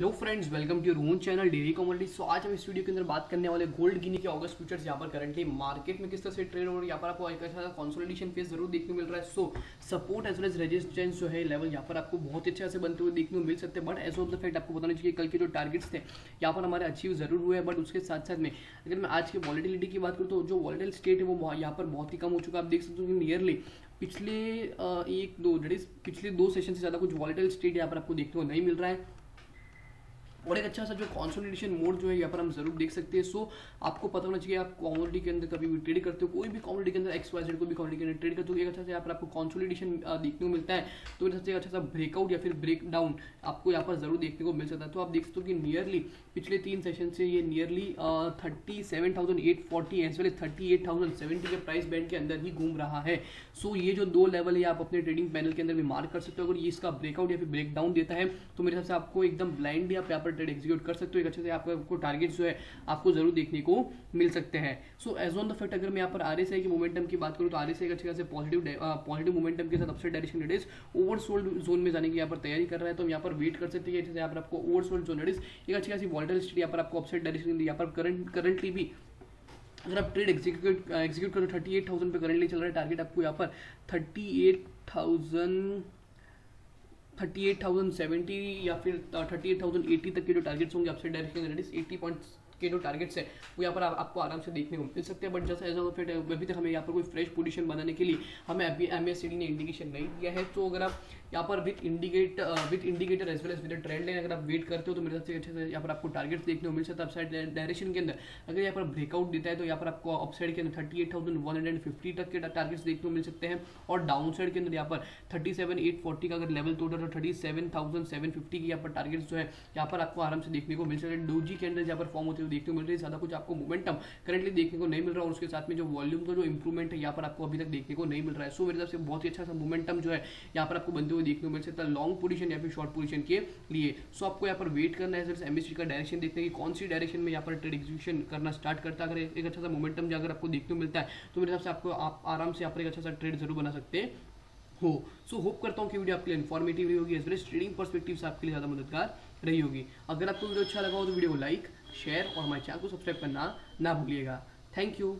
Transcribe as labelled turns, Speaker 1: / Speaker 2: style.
Speaker 1: Hello friends welcome to your own channel dairy commodity so आज हम इस video के अंदर बात करने वाले गोल्ड गिनी के ऑगस्ट फ्यूचर्स यहाँ पर करंटली मार्केट में किस तरह से ट्रेड हो रहा है, यहाँ पर आपको एक अच्छा कंसोलिडेशन फेस ज़रूर देखने मिल रहा है। So support as well as resistance जो है लेवल यहाँ पर आपको बहुत अच्छे से बनते हुए देखने को मिल सकते हैं। But as of the fact आपको बताना चाहिए कल के जो टारगेट्स थे, यहाँ पर हमारे अचीव ज़रूर हुए हैं। बट उसके साथ साथ में, अगर मैं आज की वॉलिटिलिटी की बात करूँ तो जो वॉलिटल स्टेट है, वो यहाँ पर बहुत ही कम हो चुका है। आप देख सकते हो नियरली पिछले एक, दो डेट पिछले दो सेशन से ज़्यादा कुछ वॉलिटल स्टेट यहाँ पर आपको देखने को नहीं मिल रहा है। और एक अच्छा सा जो कॉन्सोलिडेशन मोड जो है, यहाँ पर हम ज़रूर देख सकते हैं। सो आपको पता होना चाहिए, आप कॉमोडिटी के अंदर कभी भी ट्रेड करते हो, कोई भी कॉमोडिटी के अंदर एक्स वाई जेड को भी कॉमोडिटी के अंदर ट्रेड करते हो एक अच्छा से यहाँ पर आपको कॉन्सोलिडेशन देखने को मिलता है। तो सबसे अच्छा सा ब्रेकआउट या फिर ब्रेक डाउन आपको यहाँ पर ज़रूर देखने को मिल सकता है। तो आप देख सकते हो कि नियरली पिछले तीन सेशन से ये nearly thirty seven thousand eight forty as well thirty eight thousand seventy के प्राइस बैंड के अंदर ही घूम रहा है। सो ये जो दो लेवल है, आप अपने ट्रेडिंग पैनल के अंदर भी मार्क कर सकते हो। अगर ये इसका ब्रेकआउट या फिर ब्रेक डाउन देता है तो मेरे हिसाब से आपको एकदम ब्लाइंड पर ट्रेड एग्जीक्यूट कर सकते हो, एक अच्छे से आपको टारगेट जो है, आपको ज़रूर देखने को मिल सकते हैं। So as on the fact अगर मैं यहाँ पर आर एस आई की मोमेंटम की बात करूँ तो आर एस एक अच्छे खासे पॉजिटिव पॉजिटिव मोमेंटम के साथ upside direction is oversold zone में जाने की यहाँ पर तैयारी कर रहा है। तो हम यहाँ पर वेट कर सकते हैं जैसे यहाँ पर आपको ओवरसोल्ड जोन इज़ एक अच्छी खासी वॉल्टर स्टेट यहाँ पर आपको अपसाइड डायरेक्शन यहाँ पर करंट करंटली भी अगर आप ट्रेड एग्जीक्यूट एग्जीक्यूट करो थर्टी एट थाउज़ेंड पे करंटली चल रहा है टारगेट आपको यहाँ पर thirty eight thousand thirty eight thousand seventy या फिर थर्टी एट थाउज़ेंड एटी तक के जो टारगेट्स होंगे, आपसे डायरेक्शन एटी पॉइंट के जो टारगेट्स है वो यहाँ पर आप, आपको आराम से देखने को मिल सकते हैं। बट जैसे एज ऑफ़ फिट अभी तक हमें यहाँ पर कोई फ्रेश पोजीशन बनाने के लिए हमें अभी एम एस ने इंडिकेशन नहीं दिया है। तो अगर आप यहाँ पर with indicate with indicator as well as with trend line अगर आप वेट करते हो तो मेरे सबसे अच्छे से यहाँ पर आपको टारगेट्स देखने को मिल सकता है अपसाइड डायरेक्शन के अंदर। अगर यहाँ पर ब्रेकआउट देता है तो यहाँ पर आपको अपसाइड के अंदर thirty eight thousand one hundred fifty तक के टारगेट्स देखने को मिल सकते हैं। और डाउन साइड के अंदर यहाँ पर थर्टी सेवन एट फोर्टी का अगर लेवल तोड़ा तो thirty seven thousand seven fifty की यहाँ पर टारगेट्स जो है यहाँ पर आपको आराम से देखने को मिल सकते हैं। डोजी के अंदर यहाँ पर फॉर्म होते हुए देखने को मिल रही है, ज़्यादा कुछ आपको मोमेंटम करेंटली देखने को नहीं मिल रहा और उसके साथ में जो वॉल्यूम का जो इंप्रूवमेंट है, यहाँ पर आपको अभी तक देखने को नहीं मिल रहा है। सो मेरे तरफ़ से बहुत ही अच्छा सा मोमेंटम जो है, यहाँ पर आपको बनते हुए देखने को मिल सकता है। लॉन्ग पोजिशन या फिर शॉर्ट पोजिशन के लिए। सो आपको यहाँ पर वेट करना है सर एमएससी का डायरेक्शन देखते हैं कि। कौन सी डायरेक्शन में यहाँ पर ट्रेड एग्जीक्यूशन करना स्टार्ट करता अगर एक अच्छा सा मोमेंटम जो अगर आपको देखने को मिलता है तो मेरे हिसाब से आपको आप आराम से यहाँ पर एक अच्छा सा ट्रेड ज़रूर बना सकते हो। सो so, होप करता हूँ कि वीडियो आपके लिए इन्फॉर्मेटिव रही होगी as well as trading perspective से आपके लिए ज़्यादा मददगार रही होगी। अगर आपको वीडियो अच्छा लगा हो तो वीडियो को लाइक शेयर और हमारे चैनल को सब्सक्राइब करना ना भूलिएगा। Thank you